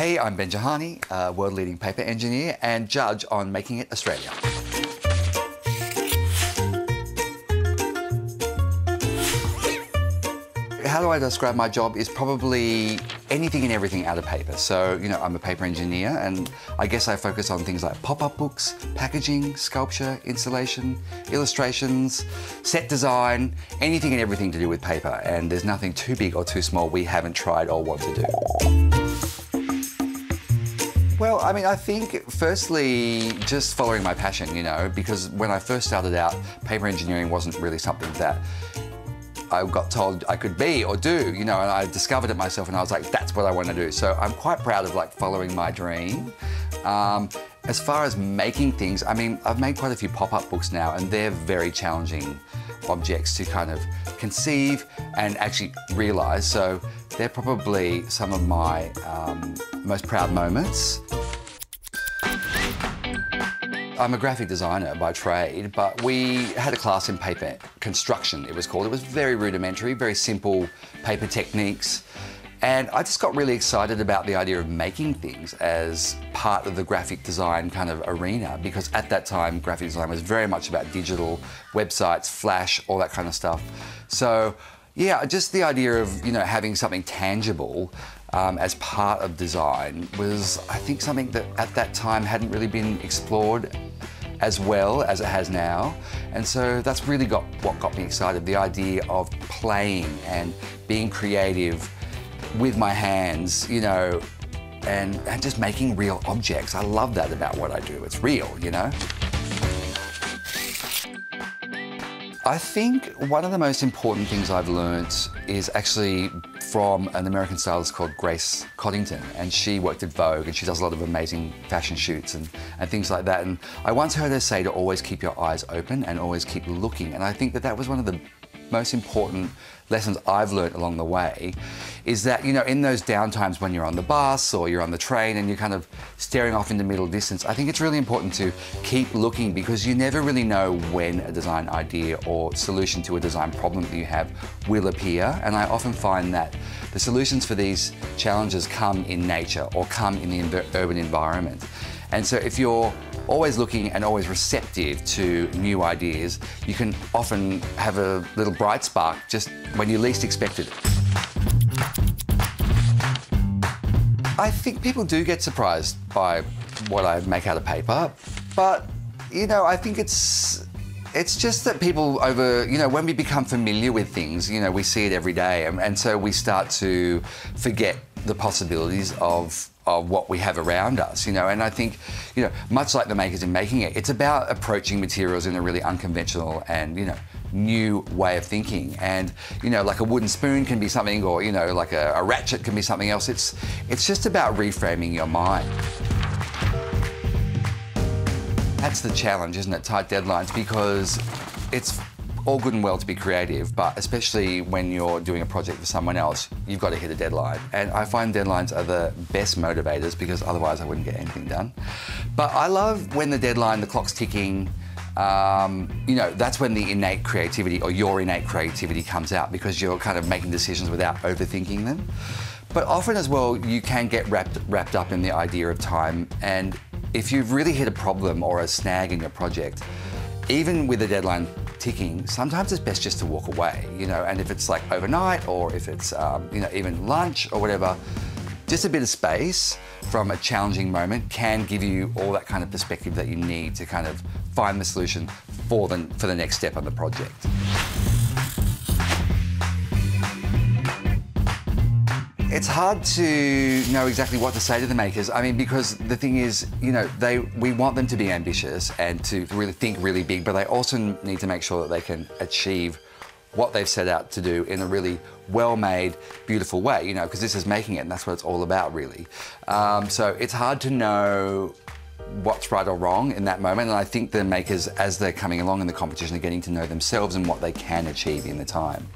Hey, I'm Benja Harney, a world leading paper engineer and judge on Making It Australia. How do I describe my job is probably anything and everything out of paper. So, you know, I'm a paper engineer and I guess I focus on things like pop-up books, packaging, sculpture, installation, illustrations, set design, anything and everything to do with paper. And there's nothing too big or too small we haven't tried or want to do. Well, I mean, I think firstly, just following my passion, you know, because when I first started out, paper engineering wasn't really something that I got told I could be or do, you know, and I discovered it myself and I was like, that's what I want to do. So I'm quite proud of like following my dream. Um, as far as making things, I mean, I've made quite a few pop-up books now and they're very challenging objects to kind of conceive and actually realize. So they're probably some of my um, most proud moments. I'm a graphic designer by trade, but we had a class in paper construction, it was called. It was very rudimentary, very simple paper techniques. And I just got really excited about the idea of making things as part of the graphic design kind of arena because at that time, graphic design was very much about digital websites, flash, all that kind of stuff. So, yeah, just the idea of, you know, having something tangible um, as part of design was, I think, something that at that time hadn't really been explored as well as it has now. And so that's really got what got me excited, the idea of playing and being creative with my hands, you know, and, and just making real objects. I love that about what I do. It's real, you know? I think one of the most important things I've learnt is actually from an American stylist called Grace Coddington, and she worked at Vogue, and she does a lot of amazing fashion shoots and, and things like that. And I once heard her say to always keep your eyes open and always keep looking, and I think that that was one of the most important lessons I've learned along the way is that, you know, in those downtimes when you're on the bus or you're on the train and you're kind of staring off into middle distance, I think it's really important to keep looking because you never really know when a design idea or solution to a design problem that you have will appear. And I often find that the solutions for these challenges come in nature or come in the urban environment. And so if you're always looking and always receptive to new ideas, you can often have a little bright spark just when you least expected it. I think people do get surprised by what I make out of paper, but you know, I think it's it's just that people over, you know, when we become familiar with things, you know, we see it every day, and, and so we start to forget the possibilities of of what we have around us, you know. And I think, you know, much like the makers in making it, it's about approaching materials in a really unconventional and, you know, new way of thinking. And, you know, like a wooden spoon can be something, or, you know, like a, a ratchet can be something else. It's, it's just about reframing your mind. That's the challenge, isn't it? Tight deadlines, because it's all good and well to be creative, but especially when you're doing a project for someone else, you've got to hit a deadline. And I find deadlines are the best motivators because otherwise I wouldn't get anything done. But I love when the deadline, the clock's ticking, um, you know, that's when the innate creativity or your innate creativity comes out because you're kind of making decisions without overthinking them. But often as well, you can get wrapped, wrapped up in the idea of time. And if you've really hit a problem or a snag in your project, even with a deadline ticking, sometimes it's best just to walk away, you know, and if it's like overnight or if it's, um, you know, even lunch or whatever, just a bit of space from a challenging moment can give you all that kind of perspective that you need to kind of find the solution for the, for the next step on the project. It's hard to know exactly what to say to the makers. I mean, because the thing is, you know, they we want them to be ambitious and to really think really big, but they also need to make sure that they can achieve what they've set out to do in a really well-made, beautiful way, you know, because this is making it and that's what it's all about, really. Um, so it's hard to know what's right or wrong in that moment. And I think the makers, as they're coming along in the competition, are getting to know themselves and what they can achieve in the time.